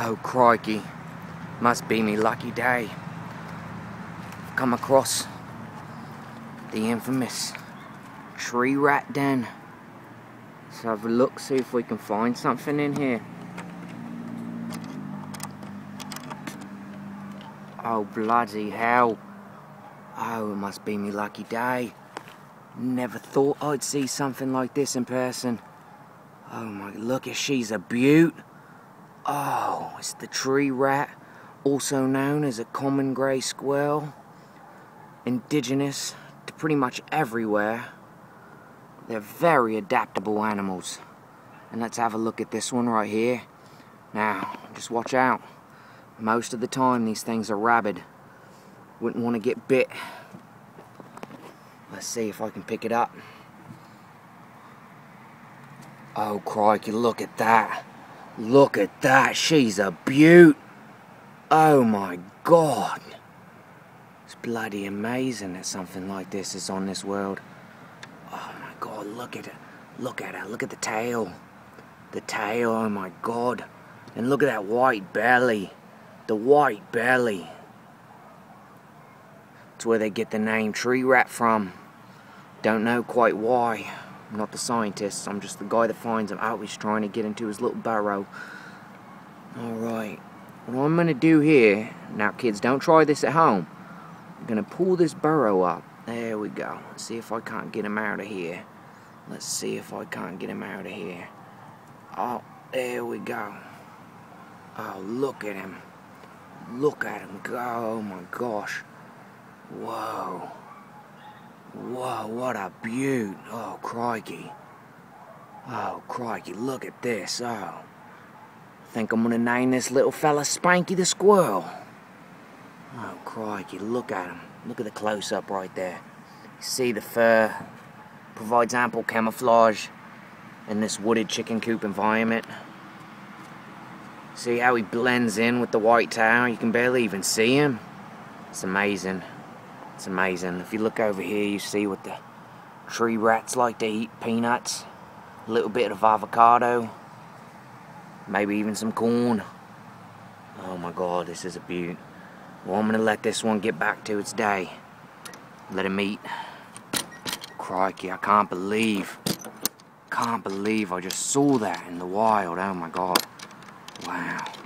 Oh crikey, must be me lucky day. Come across the infamous tree rat den. Let's have a look, see if we can find something in here. Oh bloody hell. Oh, it must be me lucky day. Never thought I'd see something like this in person. Oh my, look at she's a beaut. Oh, it's the tree rat, also known as a common grey squirrel. Indigenous to pretty much everywhere. They're very adaptable animals. And let's have a look at this one right here. Now, just watch out. Most of the time these things are rabid. Wouldn't want to get bit. Let's see if I can pick it up. Oh crikey, look at that. Look at that, she's a beaut. Oh my god. It's bloody amazing that something like this is on this world. Oh my god, look at it. Look at her, look at the tail. The tail, oh my god. And look at that white belly. The white belly. It's where they get the name tree rat from. Don't know quite why. I'm not the scientist, I'm just the guy that finds him out. He's trying to get into his little burrow. Alright, what I'm going to do here, now kids, don't try this at home. I'm going to pull this burrow up. There we go. Let's see if I can't get him out of here. Let's see if I can't get him out of here. Oh, there we go. Oh, look at him. Look at him go. Oh my gosh. Whoa. Whoa, what a beaut. Oh, crikey. Oh, crikey, look at this. Oh. Think I'm gonna name this little fella Spanky the Squirrel. Oh, crikey, look at him. Look at the close-up right there. See the fur provides ample camouflage in this wooded chicken coop environment. See how he blends in with the white tail? You can barely even see him. It's amazing. It's amazing. If you look over here, you see what the tree rats like to eat peanuts, a little bit of avocado, maybe even some corn. Oh my god, this is a beaut. Well, I'm gonna let this one get back to its day. Let him eat. Crikey, I can't believe, can't believe I just saw that in the wild. Oh my god. Wow.